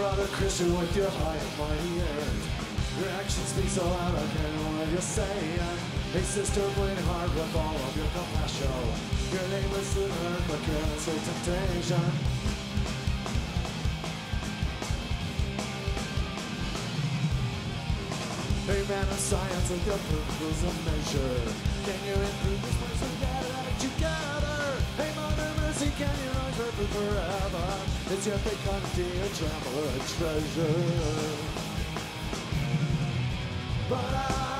brother Christian with your high and mighty airs. Your actions speak so loud, I can't hear what you're saying. Hey sister, bleed hard with all of your compassion. Your name is Lunar, but you're in temptation. Hey man of science with your proof of measure. Can you improve this person? can your run for forever? It's dear traveler a treasure. But I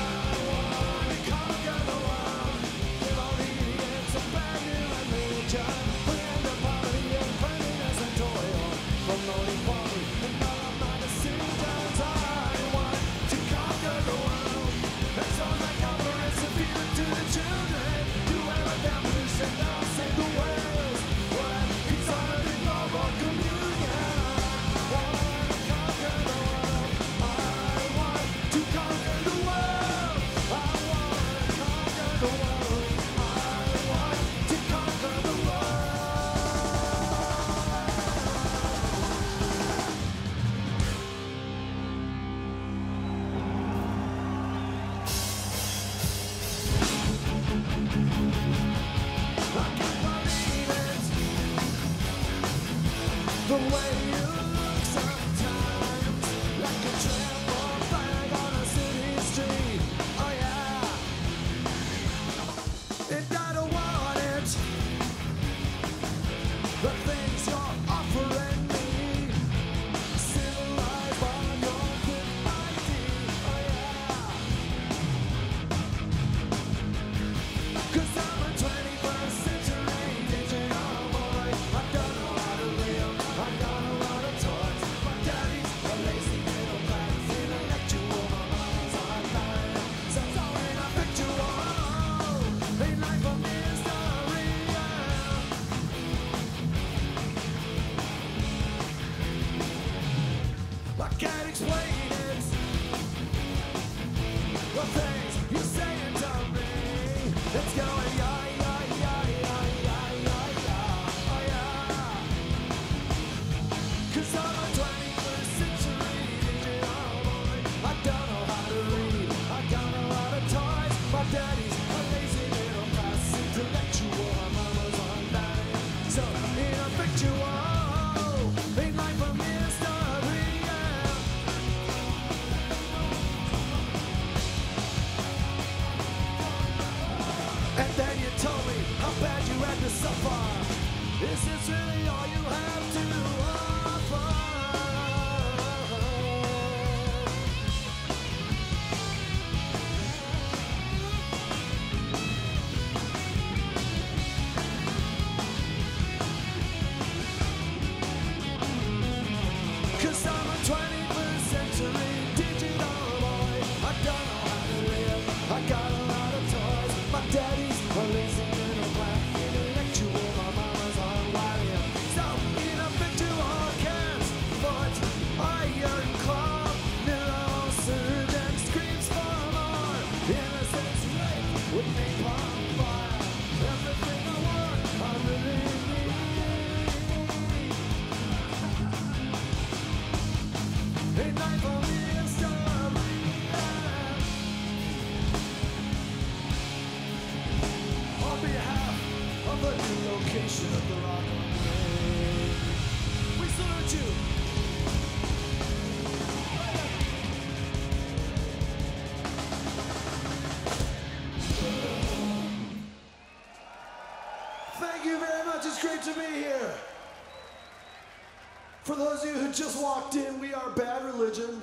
you just walked in, we are Bad Religion,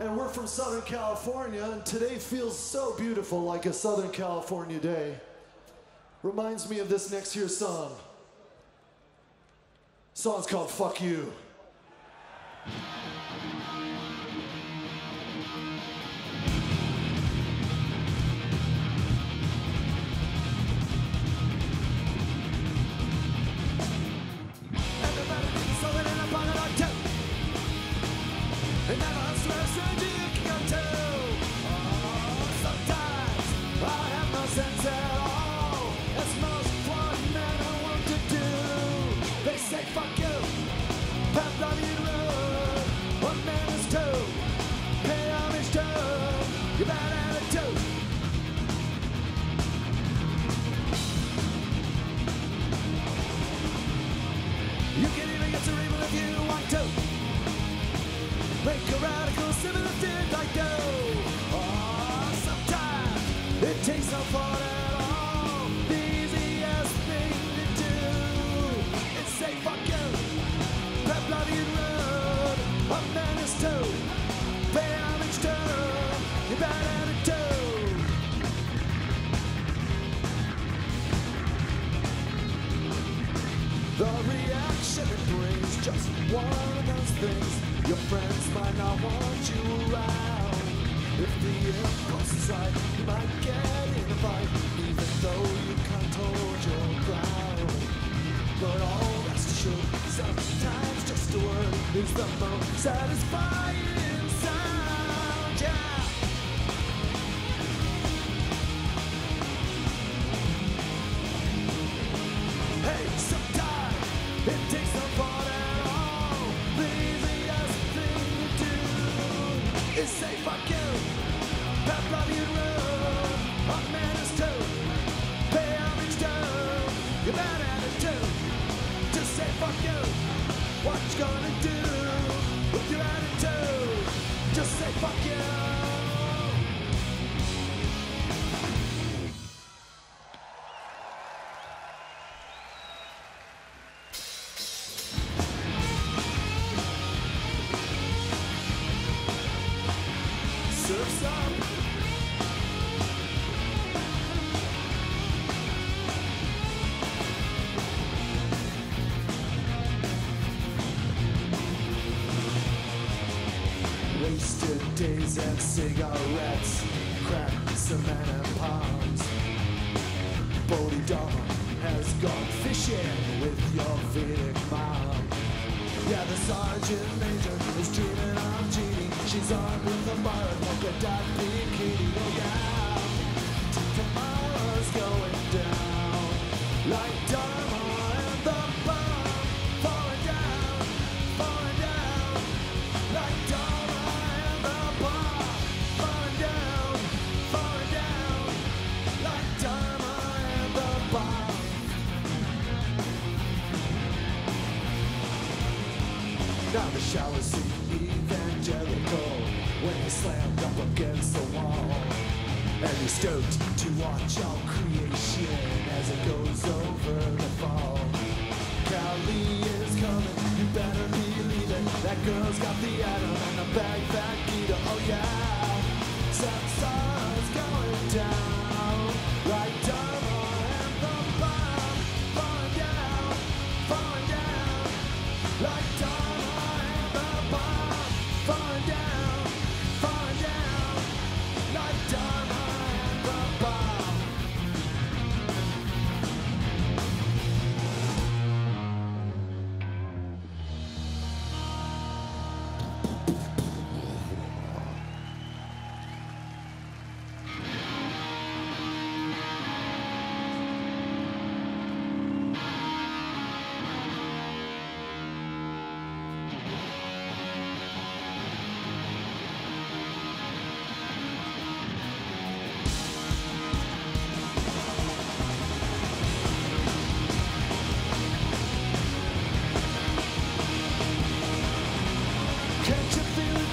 and we're from Southern California, and today feels so beautiful like a Southern California day. Reminds me of this next year song. Song's called Fuck You. got rats.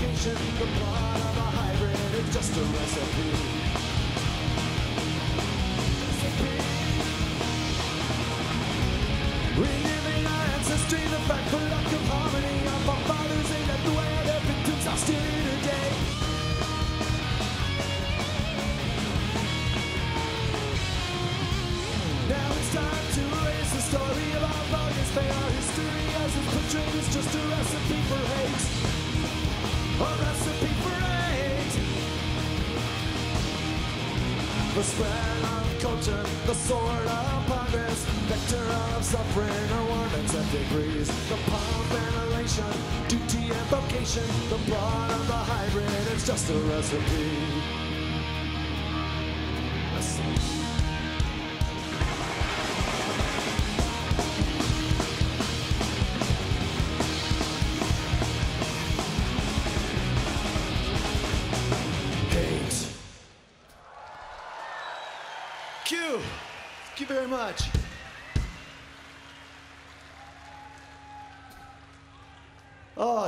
duty the blood of a hybrid, it's just a recipe. Renewing our ancestry, the fact for lack of harmony, of our forefathers ain't that the way their victims are still here today. Now it's time to erase the story of our bogus. Our history as it's portrayed is just a recipe. A recipe for hate. The spread of culture, the sword of progress, vector of suffering, awareness and degrees. The palm ventilation, duty and vocation, the blood of the hybrid, it's just a. Recipe.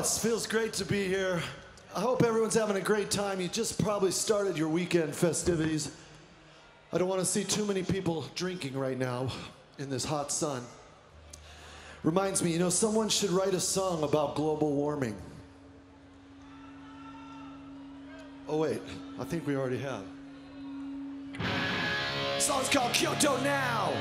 It feels great to be here. I hope everyone's having a great time. You just probably started your weekend festivities. I don't want to see too many people drinking right now in this hot sun. Reminds me, you know, someone should write a song about global warming. Oh, wait, I think we already have. song's called Kyoto Now.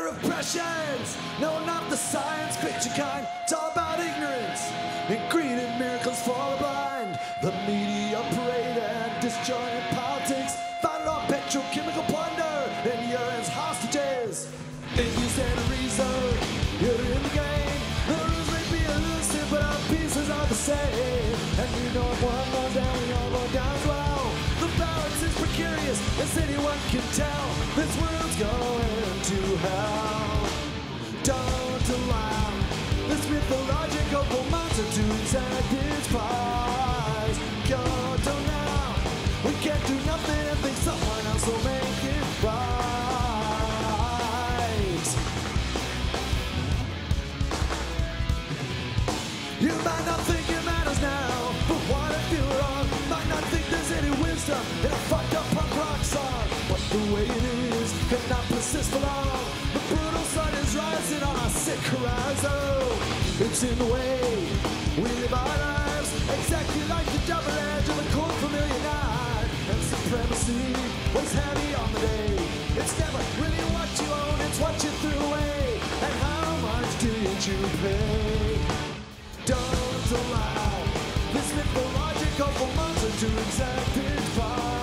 Matter of. No, not the science fiction kind. It's all about ignorance. And greed and miracles for the blind. The media parade and disjointed politics. Founded on petrochemical plunder and you're urines hostages. If you stand a reason, you're in the game. The rules may be elusive, but our pieces are the same. And you know if one goes down, we all go down as well. The balance is precarious, as anyone can tell. This world's going monster to exact its prize. Go to now. We can't do nothing and think someone else will make it right. You might not think it matters now, but what if you're wrong? Might not think there's any wisdom in a fucked up punk rock song. But the way it is cannot persist for long. The brutal sun is rising on our sick horizon. It's in the way we live our lives, exactly like the double edge of a cold familiar knife. And supremacy was heavy on the day. It's never really what you own, it's what you threw away. And how much did you pay? Don't allow this mythological monster to exact its prize.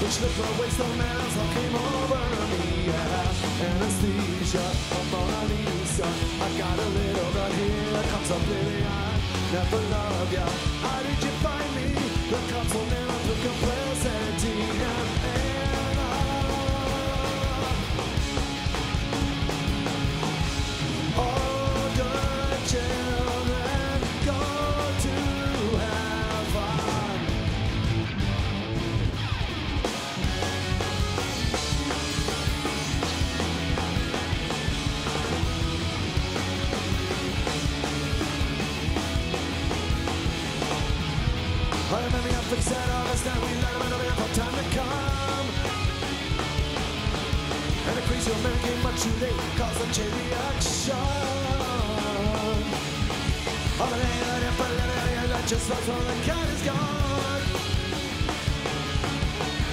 Which looked waste of man's all came over me, yeah. A. I got a little here, oblivion. Never loved ya. How did you find me? The compliment of the complexity time to come. And the crazy old man came much too late, caused a chain reaction. All the day I let it, I just lost all the cat is gone.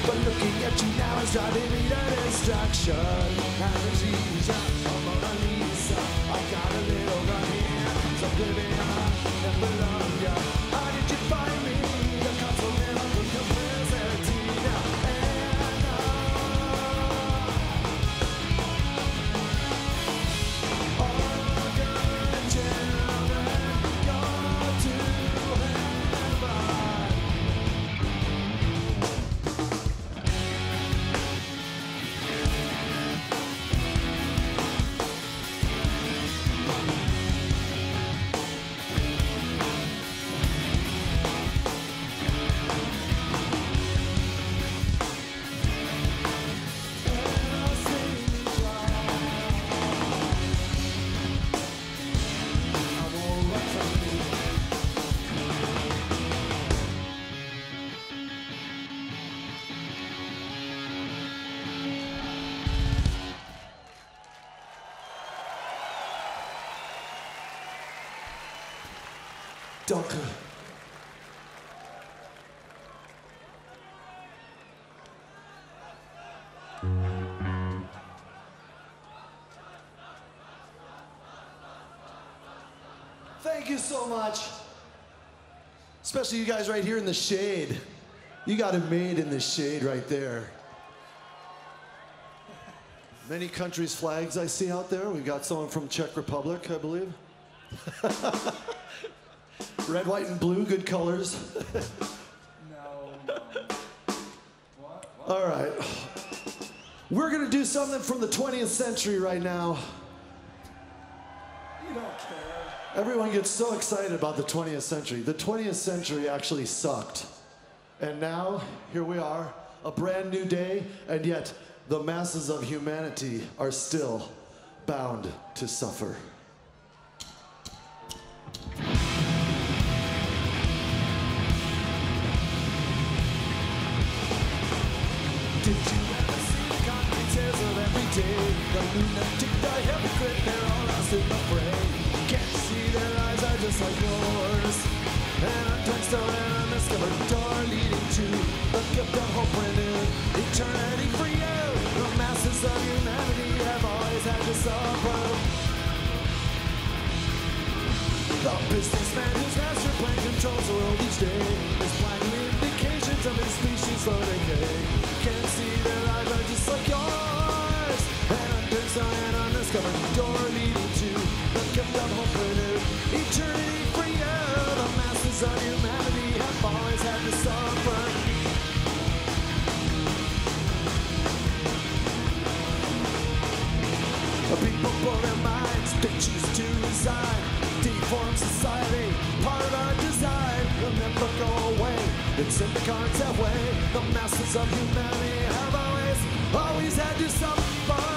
But looking at you now is driving me to distraction. Anesthesia, oh Mona Danke. Thank you so much. Especially you guys right here in the shade. You got it made in the shade right there. Many countries' flags I see out there. We've got someone from Czech Republic, I believe. Red, white, and blue, good colors. No. What? What? All right. We're going to do something from the 20th century right now. You don't care. Everyone gets so excited about the 20th century. The 20th century actually sucked. And now, here we are, a brand new day, and yet the masses of humanity are still bound to suffer. The lunatic, the hypocrite, they're all lost in the fray. Can't see their eyes are just like yours? An unturned stone and undiscovered door leading to the gift of hope renewed. Eternity for you. The masses of humanity have always had to suffer. The businessman whose master plan controls the world each day is blindly indications of his species slow decay. Can't see their eyes are just like yours. And undiscovered door leading to the gift of hope renewed. Eternity you. The masses of humanity have always had to suffer. People blow their minds, they choose to resign. Deform society, part of our design. Will never go away. It's in the cards that way. The masses of humanity have always, always had to suffer.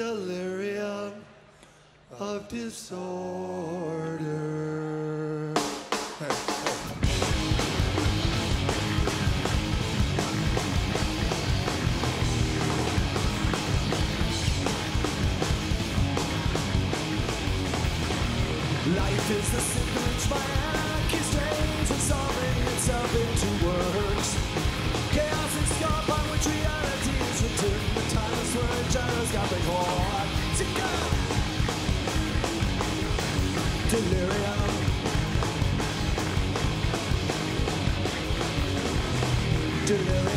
delirium of disorder. Life is a simple trial. delirium. Delirium.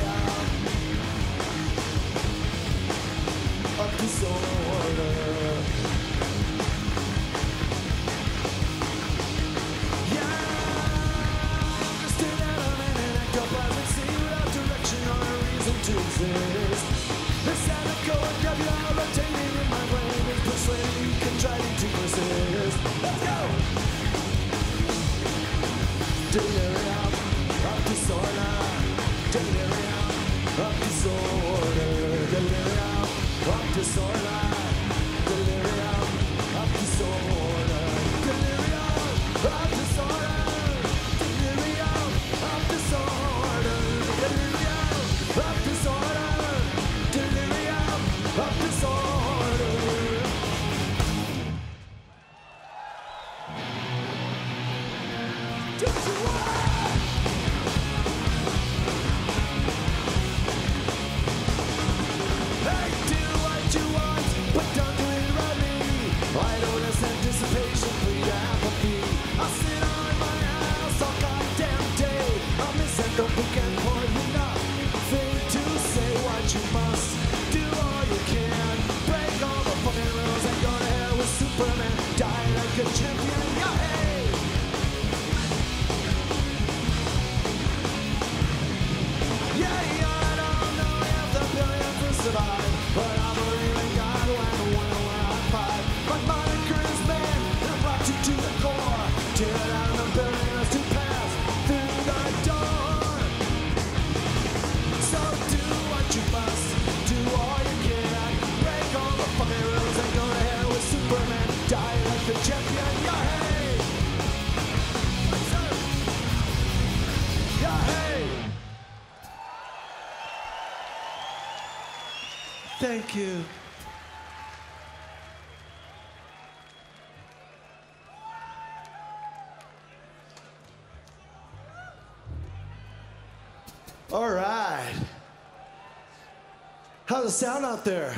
How's the sound out there?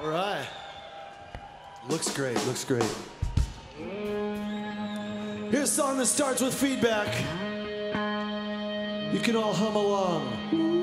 All right. Looks great, looks great. Here's a song that starts with feedback. You can all hum along.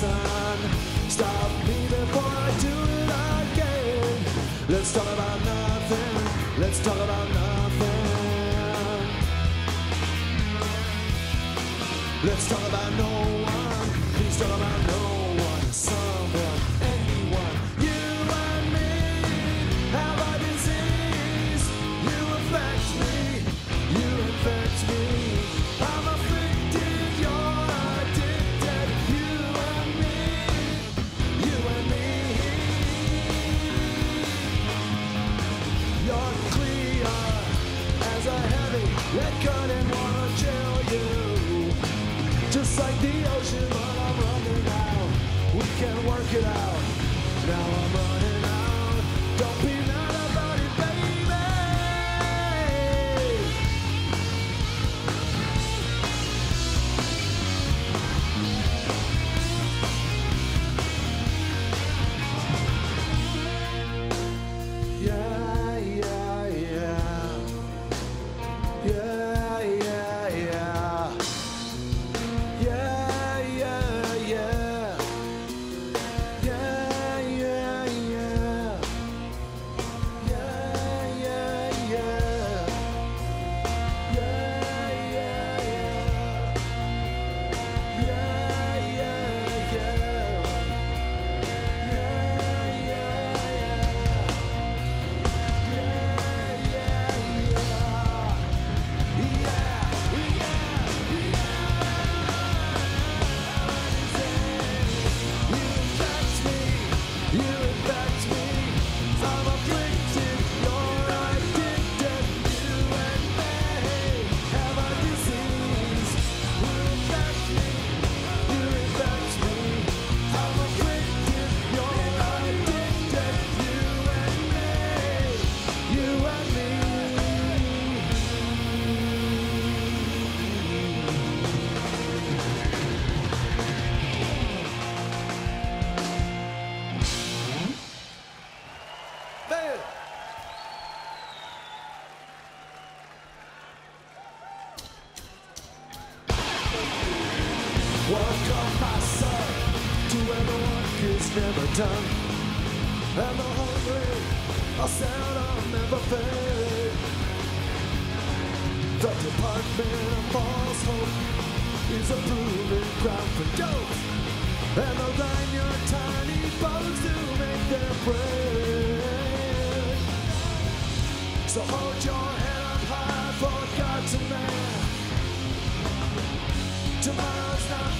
sun. Stop me. Can work it out.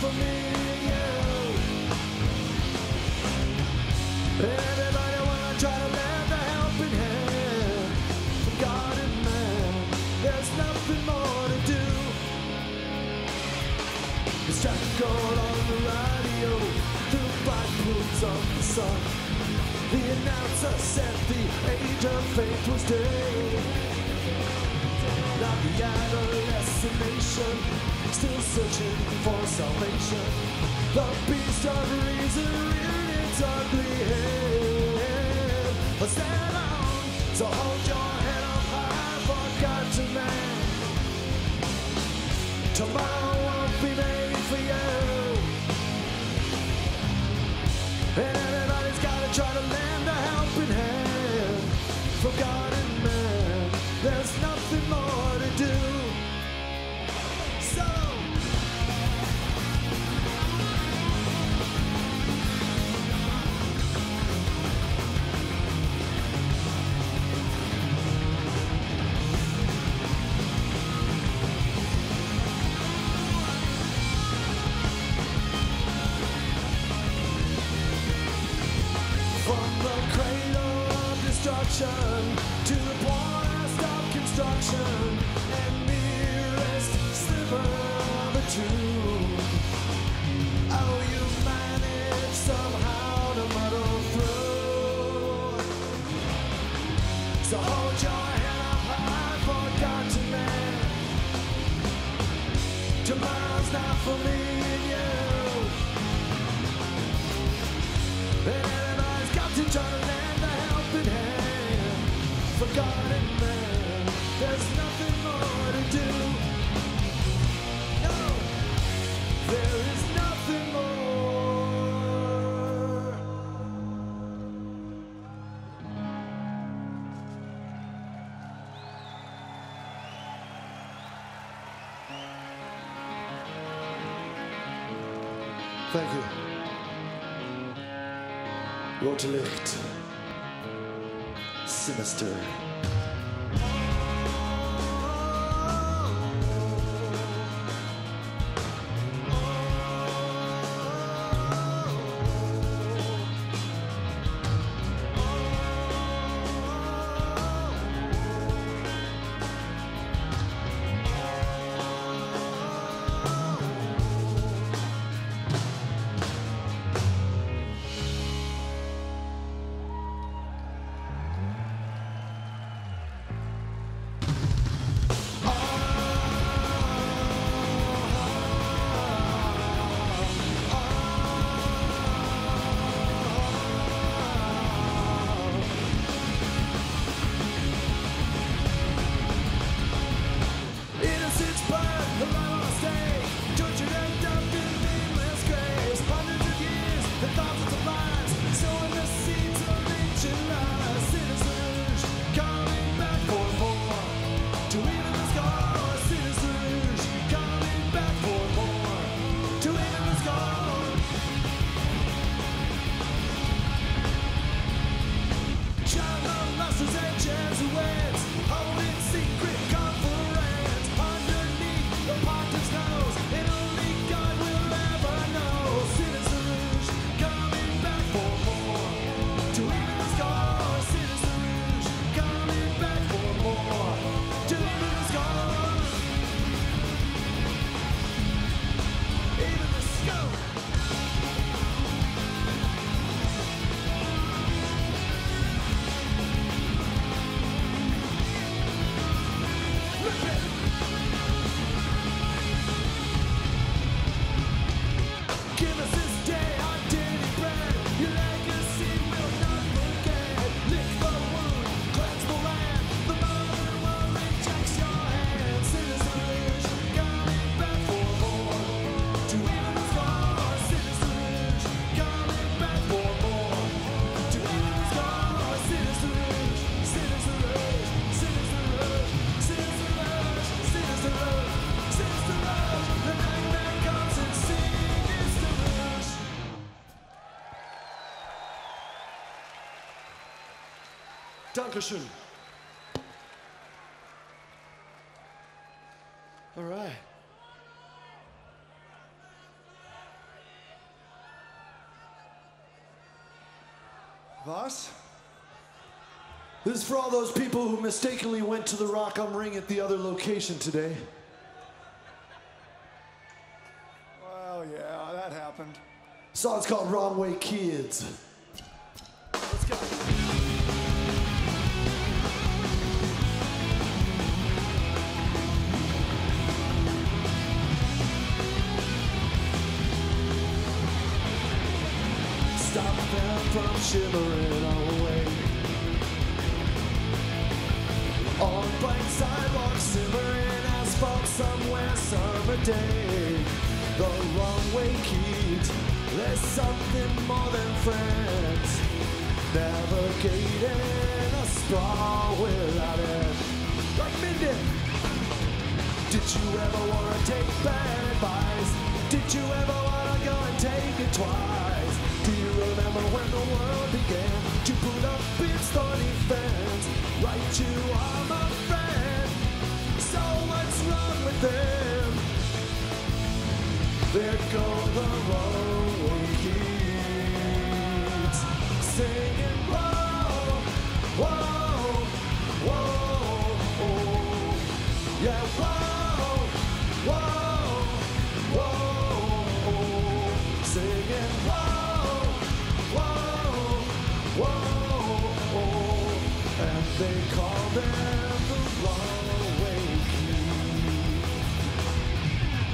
For me and you. Everybody wanna try to lend a helping hand God and man. There's nothing more to do. It's gold on the radio, through bright pools of the sun. The announcer said the age of faith was dead. Not the adolescent nation, still searching for salvation. The beast of reason reared its ugly head. But stand on, so hold your head up high for God to man. Tomorrow won't be made for you. And everybody's gotta try to lend destruction to the poorest of construction and nearest sliver of a tomb. Oh, you managed somehow to muddle through. So hold your head up high for God to man. Tomorrow's not for me and you. And everybody's got to try there's nothing more to do. No, there is nothing more. Thank you. Rote Licht. Sinister. Dankeschön. All right. Was? This is for all those people who mistakenly went to the Rock am Ring at the other location today. Well, yeah, that happened. song's called Wrong Way Kids. From shivering away. On blank sidewalks, simmering asphalt somewhere, summer day. The wrong way kids. There's something more than friends. Navigating a sprawl without end. Like Minden. Did you ever wanna take bad advice? Did you ever wanna go and take it twice? Remember when the world began to put up its thorny fence? Right, you are my friend. So what's wrong with them? There go the rolling keys, singing whoa, whoa, whoa, whoa. yeah, whoa, whoa, whoa, singing whoa, whoa, and they call them the runaway keys.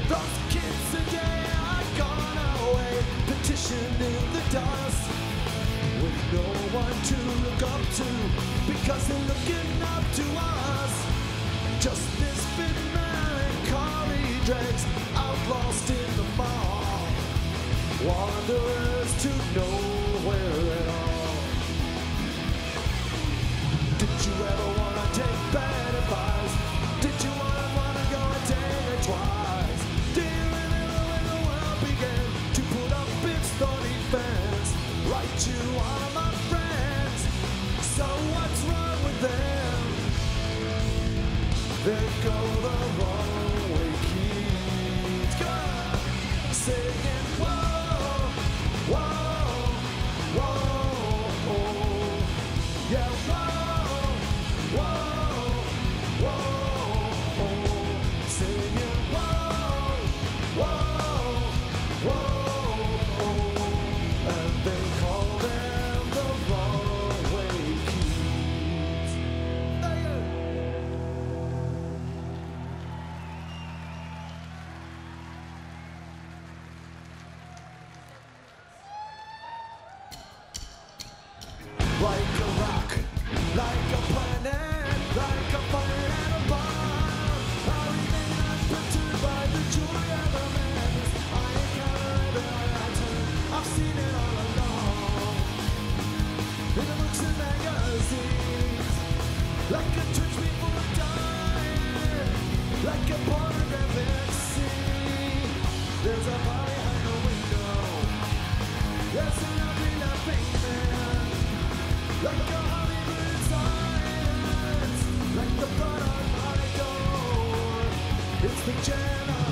Those kids today are gone away, petitioned in the dust, with no one to look up to, because they're looking up to us. Just misfit melancholy dregs, out lost in the fog, wanderers to nowhere at Like the blood on my door It's the channel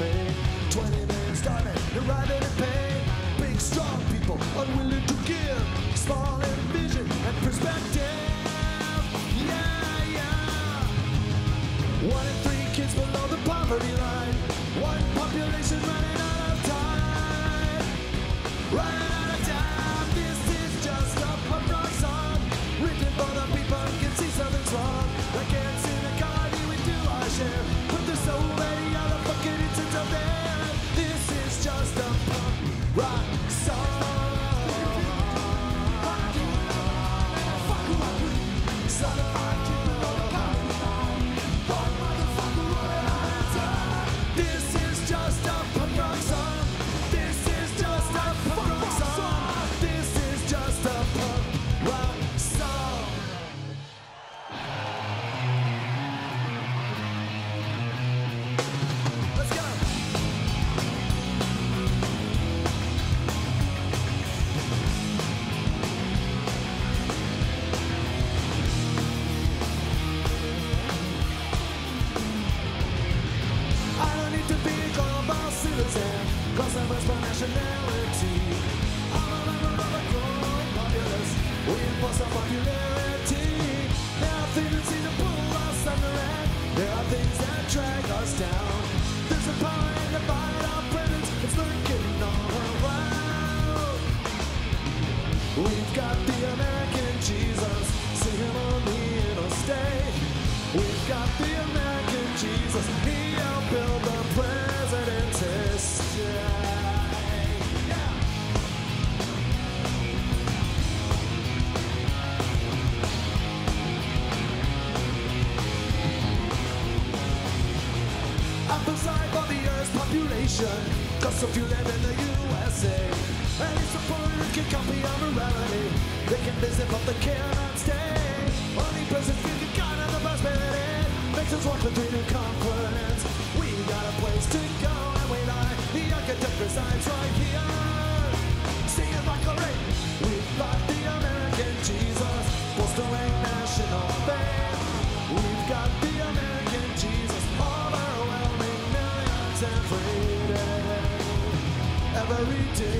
pain. 20 men starving, arriving in pain. Big strong people unwilling to give. Small in vision and perspective. Yeah, yeah. One in three kids below the poverty line. One population running out of time. Running out We've got the American Jesus. He outbilled the president's history. I'm size of the Earth's population. Cause if you live in the USA, and it's a point can copy our morality. They can visit, but they can't. right here. We've got the American Jesus, national faith. We've got the American Jesus, overwhelming millions every day. Every day.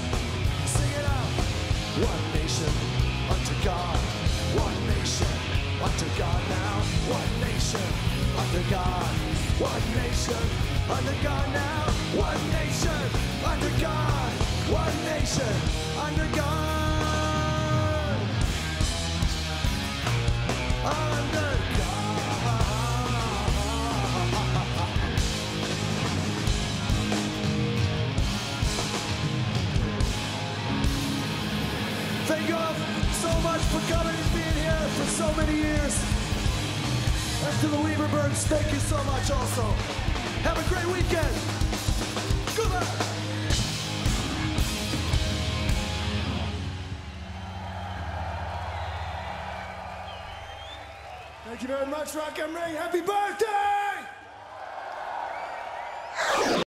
Under God now, one nation? Under God, one nation? Under God now, one nation? Under God, one nation? Under God, under God. Thank God so much for coming for so many years. And to the Lieberbergs, thank you so much also. Have a great weekend. Good luck. Thank you very much, Rock am Ring. Happy birthday!